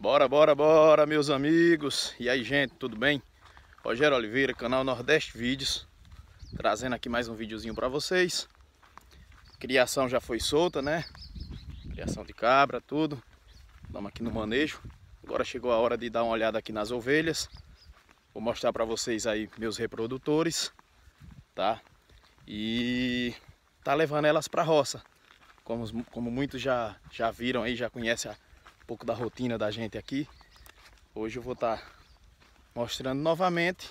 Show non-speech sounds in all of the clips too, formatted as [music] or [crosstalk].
Bora, bora, bora, meus amigos. E aí, gente, tudo bem? Rogério Oliveira, canal Nordeste Vídeos. Trazendo aqui mais um videozinho para vocês. Criação já foi solta, né? Criação de cabra, tudo. Estamos aqui no manejo. Agora chegou a hora de dar uma olhada aqui nas ovelhas. Vou mostrar para vocês aí meus reprodutores, tá? E tá levando elas para roça. Como, como muitos já, já viram aí, já conhecem a pouco da rotina da gente aqui. Hoje eu vou estar tá mostrando novamente.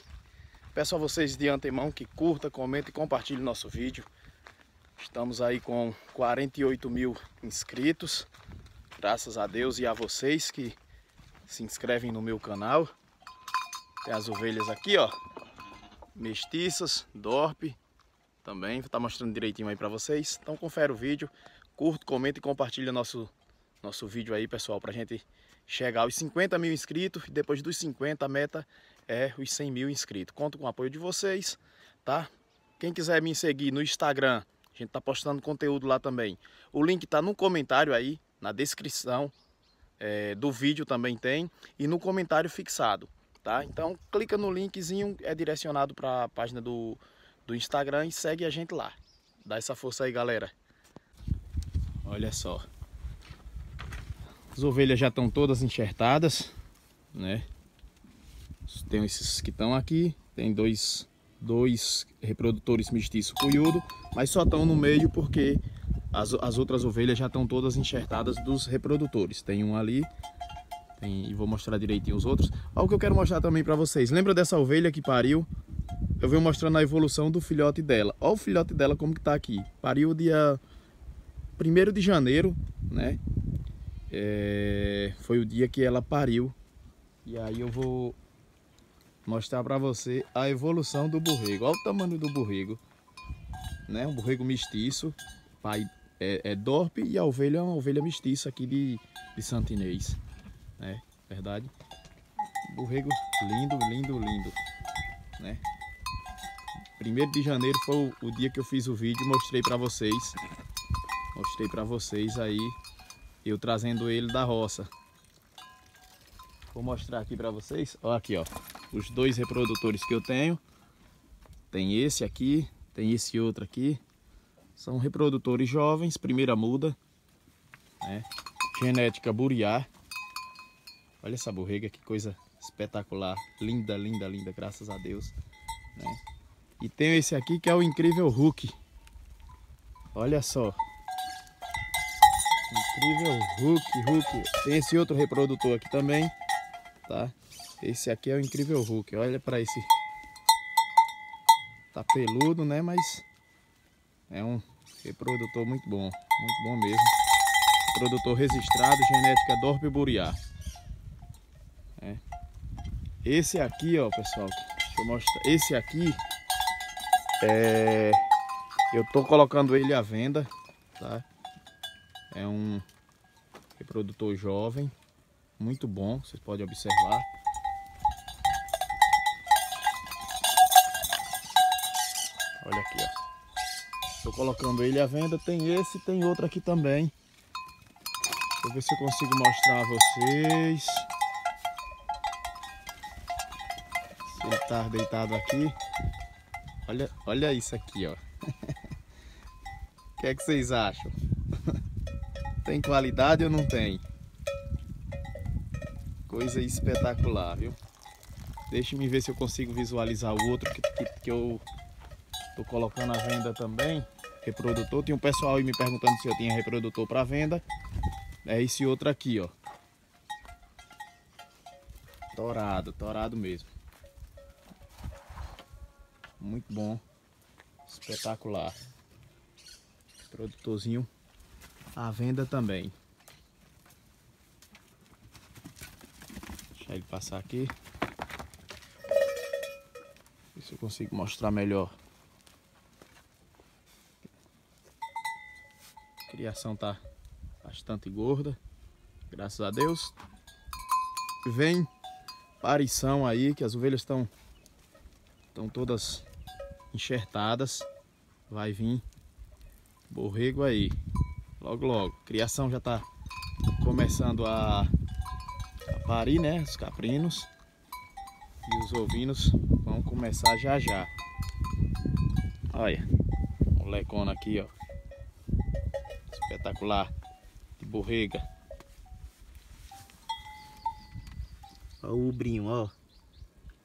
Peço a vocês de antemão que curta, comente e compartilhe nosso vídeo. Estamos aí com 48 mil inscritos. Graças a Deus e a vocês que se inscrevem no meu canal. Tem as ovelhas aqui, ó. Mestiças, Dorpe. Também vou estar tá mostrando direitinho aí para vocês. Então confere o vídeo, curta, comente e compartilhe nosso nosso vídeo aí, pessoal, pra gente chegar aos 50 mil inscritos e depois dos 50 a meta é os 100 mil inscritos. Conto com o apoio de vocês, tá? Quem quiser me seguir no Instagram, a gente tá postando conteúdo lá também. O link tá no comentário aí, na descrição é, do vídeo também tem e no comentário fixado, tá? Então clica no linkzinho, é direcionado para a página do, do Instagram e segue a gente lá. Dá essa força aí, galera. Olha só. As ovelhas já estão todas enxertadas, né? Tem esses que estão aqui, tem dois, dois reprodutores mestiço cunhudo, mas só estão no meio porque as, as outras ovelhas já estão todas enxertadas dos reprodutores. Tem um ali, tem, e vou mostrar direitinho os outros. O que eu quero mostrar também para vocês. Lembra dessa ovelha que pariu? Eu venho mostrando a evolução do filhote dela. Olha o filhote dela como que tá aqui. Pariu dia 1 de janeiro, né? É, foi o dia que ela pariu. E aí eu vou mostrar para você a evolução do borrego. Olha o tamanho do borrego. Né? Um borrego mestiço. Pai é, é Dorpe e a ovelha é uma ovelha mestiça aqui de, de Santinês. Né? Verdade? Borrego lindo, lindo, lindo. Né? Primeiro de janeiro foi o, o dia que eu fiz o vídeo mostrei para vocês. Mostrei para vocês aí eu trazendo ele da roça. Vou mostrar aqui para vocês. Olha aqui, ó. Os dois reprodutores que eu tenho. Tem esse aqui, tem esse outro aqui. São reprodutores jovens, primeira muda. Né? Genética buriá. Olha essa borrega, que coisa espetacular. Linda, linda, linda, graças a Deus. Né? E tem esse aqui que é o incrível Hulk. Olha só. Incrível Hulk, Hulk. Tem esse outro reprodutor aqui também, tá? Esse aqui é o incrível Hulk. Olha para esse. Tá peludo, né? Mas é um reprodutor muito bom, muito bom mesmo. Produtor registrado, genética Dorpe Buriá. É. Esse aqui, ó, pessoal, deixa eu mostrar. Esse aqui é eu tô colocando ele à venda, tá? É um reprodutor jovem, muito bom, vocês podem observar. Olha aqui, ó. Estou colocando ele à venda. Tem esse, tem outro aqui também. Deixa eu ver se eu consigo mostrar a vocês. Se ele tá deitado aqui. Olha, olha isso aqui, ó. [laughs] O que é que vocês acham? Tem qualidade ou não tem? Coisa espetacular, viu? Deixa-me ver se eu consigo visualizar o outro que, que, que eu tô colocando à venda também. Reprodutor. Tem um pessoal aí me perguntando se eu tinha reprodutor para venda. É esse outro aqui, ó. Torado, torado mesmo. Muito bom. Espetacular. Produtorzinho à venda também. Deixa ele passar aqui. Ver se eu consigo mostrar melhor. A criação tá bastante gorda. Graças a Deus. Vem parição aí, que as ovelhas estão estão todas enxertadas. Vai vir borrego aí. Logo, logo. Criação já está começando a, a, parir, né? Os caprinos. E os ovinos vão começar já já. Olha, molecona aqui, ó. Espetacular. De borrega. Olha o ubrinho, ó.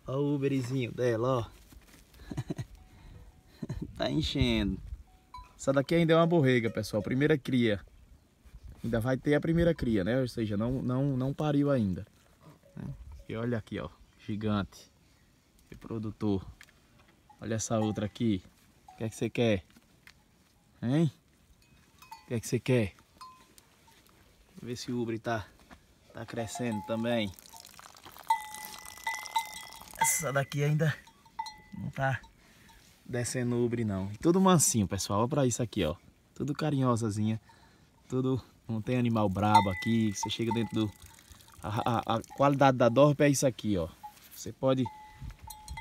Olha o uberizinho dela, ó. [laughs] tá enchendo. Essa daqui ainda é uma borrega, pessoal. Primeira cria. Ainda vai ter a primeira cria, né? Ou seja, não, não, não pariu ainda. E olha aqui, ó. Gigante. Reprodutor. Olha essa outra aqui. O que é que você quer? Hein? O que é que você quer? Ver se o ubre tá, tá crescendo também. Essa daqui ainda não tá descendo ubre não. Tudo mansinho, pessoal. Olha pra isso aqui, ó. Tudo carinhosazinha. Tudo... Não tem animal brabo aqui. Você chega dentro do... A, a, a qualidade da dorpe é isso aqui, ó. Você pode...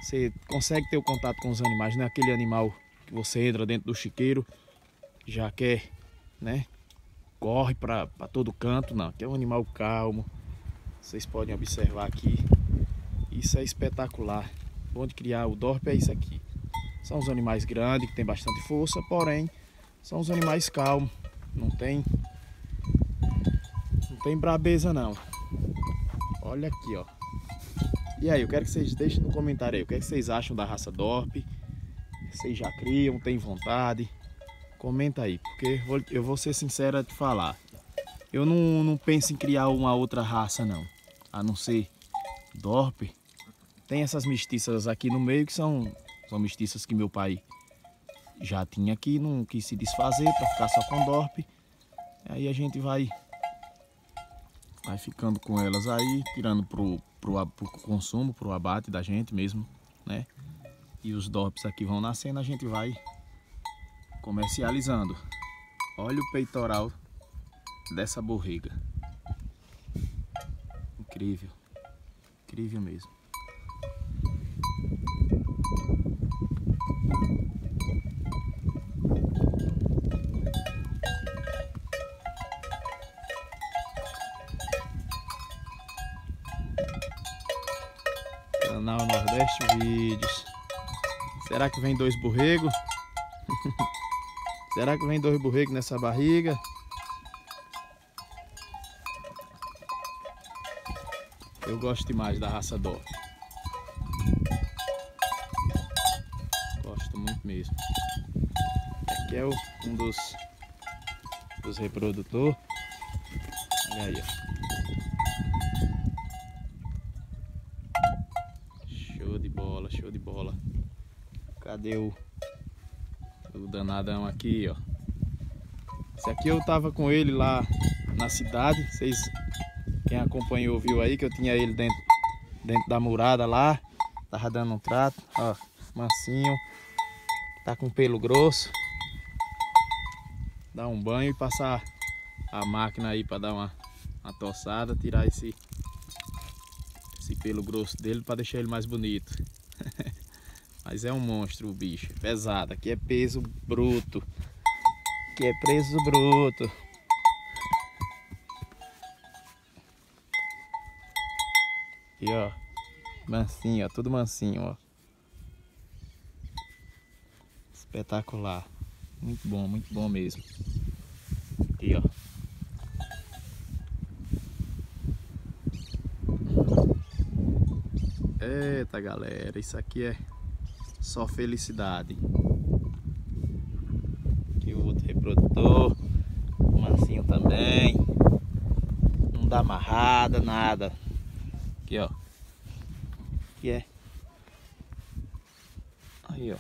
Você consegue ter o contato com os animais. Não é aquele animal que você entra dentro do chiqueiro. Já quer, né? Corre pra, pra todo canto. Não, aqui é um animal calmo. Vocês podem observar aqui. Isso é espetacular. Bom de criar o dorpe é isso aqui. São os animais grandes, que tem bastante força, porém são os animais calmos. Não tem não tem brabeza não. Olha aqui, ó. E aí, eu quero que vocês deixem no comentário aí o que, é que vocês acham da raça Dorp. Vocês já criam, tem vontade? Comenta aí, porque eu vou ser sincera de falar. Eu não, não penso em criar uma outra raça não, a não ser Dorp. Tem essas mestiças aqui no meio que são são mestiças que meu pai já tinha aqui, não quis se desfazer para ficar só com DORP. Aí a gente vai vai ficando com elas aí, tirando pro, pro, pro consumo, pro abate da gente mesmo, né? E os DORPs aqui vão nascendo, a gente vai comercializando. Olha o peitoral dessa borrega. Incrível. Incrível mesmo. Será que vem dois borregos? [laughs] Será que vem dois borregos nessa barriga? Eu gosto demais da raça Dó. Gosto muito mesmo. Aqui é o, um dos, dos reprodutores. Olha aí, ó. Cadê o, o danadão aqui, ó? Esse aqui eu tava com ele lá na cidade. Vocês, quem acompanhou viu aí que eu tinha ele dentro, dentro da murada lá. Tava dando um trato, ó, mansinho. Tá com pelo grosso. Dar um banho e passar a máquina aí para dar uma, uma toçada, tirar esse esse pelo grosso dele para deixar ele mais bonito. Mas é um monstro o bicho, pesado. Aqui é peso bruto. Aqui é preso bruto. E ó, mansinho, ó, tudo mansinho, ó. Espetacular. Muito bom, muito bom mesmo. Aqui, ó. Eita galera, isso aqui é só felicidade. Aqui o outro reprodutor, mansinho também. Não dá amarrada, nada. Aqui, ó. Aqui é. Aí, ó.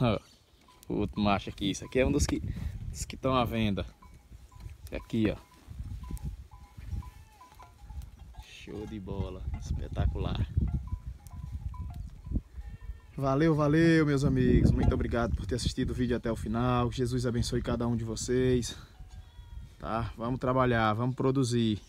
[laughs] o outro macho aqui. Isso aqui é um que dos que estão à venda. Aqui, ó. Show de bola, espetacular. Valeu, valeu, meus amigos. Muito obrigado por ter assistido o vídeo até o final. Jesus abençoe cada um de vocês. Tá? Vamos trabalhar, vamos produzir.